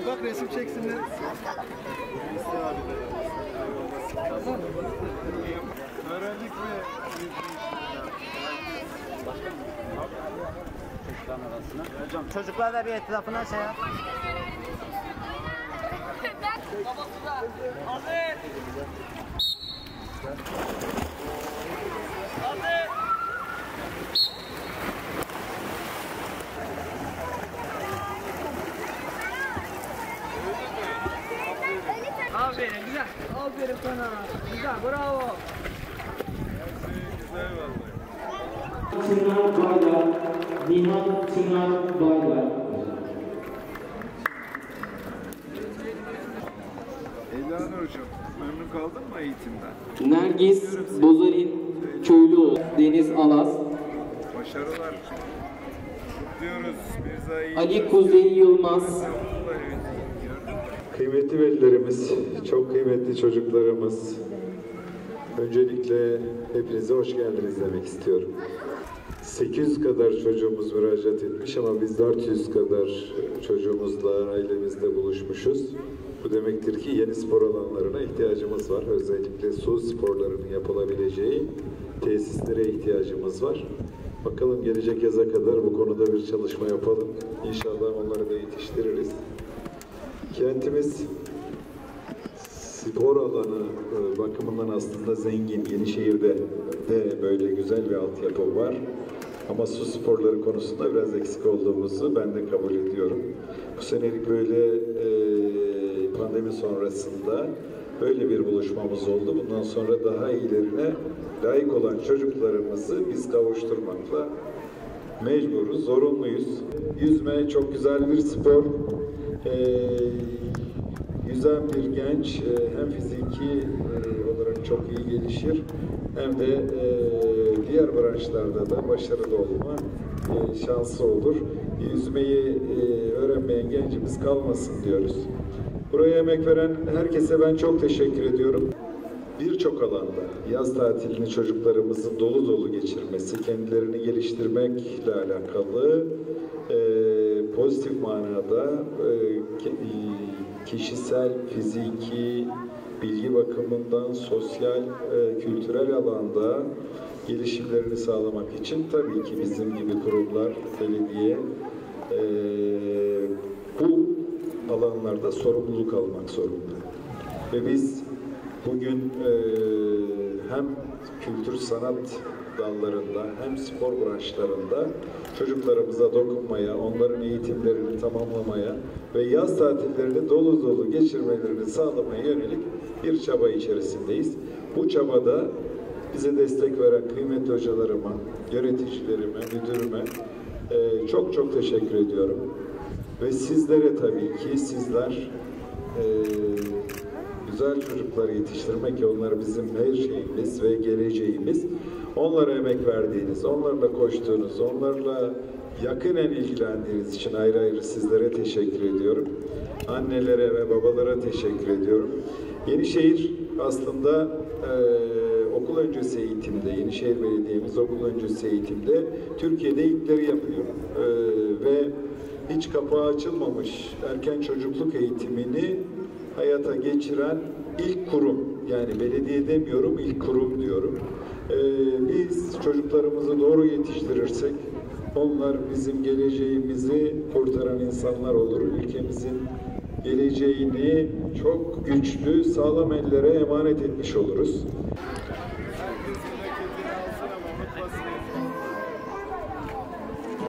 bir bak resim çeksinler. Öğrendik mi? Hocam çocuklar da bir etrafına şey yap. Aferin güzel. Aferin sana. Güzel bravo. Güzel. Çınar Baylar, Nihan Çınar Baylar. Hocam, memnun kaldın mı eğitimden? Nergis Bozarin Köylüoğlu, Deniz Alas, Başarılar. Kutluyoruz. Ali Kuzey Yılmaz, Kıymetli velilerimiz, çok kıymetli çocuklarımız, öncelikle hepinize hoş geldiniz demek istiyorum. 800 kadar çocuğumuz müracaat etmiş ama biz 400 kadar çocuğumuzla ailemizle buluşmuşuz. Bu demektir ki yeni spor alanlarına ihtiyacımız var. Özellikle su sporlarının yapılabileceği tesislere ihtiyacımız var. Bakalım gelecek yaza kadar bu konuda bir çalışma yapalım. İnşallah onları da yetiştiririz. Kentimiz spor alanı e, bakımından aslında zengin. Yenişehir'de de böyle güzel bir altyapı var. Ama su sporları konusunda biraz eksik olduğumuzu ben de kabul ediyorum. Bu senelik böyle e, pandemi sonrasında böyle bir buluşmamız oldu. Bundan sonra daha iyilerine layık olan çocuklarımızı biz kavuşturmakla mecburuz, zorunluyuz. Yüzme çok güzel bir spor. Ee, yüzen bir genç e, hem fiziki e, olarak çok iyi gelişir hem de e, diğer branşlarda da başarılı olma e, şansı olur. Yüzmeyi e, öğrenmeyen gencimiz kalmasın diyoruz. Buraya emek veren herkese ben çok teşekkür ediyorum birçok alanda yaz tatilini çocuklarımızın dolu dolu geçirmesi, kendilerini geliştirmekle alakalı e, pozitif manada e, e, kişisel, fiziki, bilgi bakımından, sosyal, e, kültürel alanda gelişimlerini sağlamak için tabii ki bizim gibi kurumlar, belediye bu alanlarda sorumluluk almak zorunda. Ve biz bugün hem kültür sanat dallarında hem spor branşlarında çocuklarımıza dokunmaya, onların eğitimlerini tamamlamaya ve yaz tatillerini dolu dolu geçirmelerini sağlamaya yönelik bir çaba içerisindeyiz. Bu çabada bize destek veren kıymetli hocalarıma, yöneticilerime, müdürüme e, çok çok teşekkür ediyorum. Ve sizlere tabii ki sizler e, güzel çocuklar yetiştirmek ki onlar bizim her şeyimiz ve geleceğimiz. Onlara emek verdiğiniz, onlarla koştuğunuz, onlarla yakinen ilgilendiğiniz için ayrı ayrı sizlere teşekkür ediyorum. Annelere ve babalara teşekkür ediyorum. Yenişehir aslında eee, okul öncesi eğitimde, Yenişehir Belediye'miz okul öncesi eğitimde Türkiye'de ilkleri yapıyor. Eee, ve hiç kapağı açılmamış erken çocukluk eğitimini hayata geçiren ilk kurum. Yani belediye demiyorum, ilk kurum diyorum. Ee, biz çocuklarımızı doğru yetiştirirsek onlar bizim geleceğimizi kurtaran insanlar olur. Ülkemizin geleceğini çok güçlü, sağlam ellere emanet etmiş oluruz.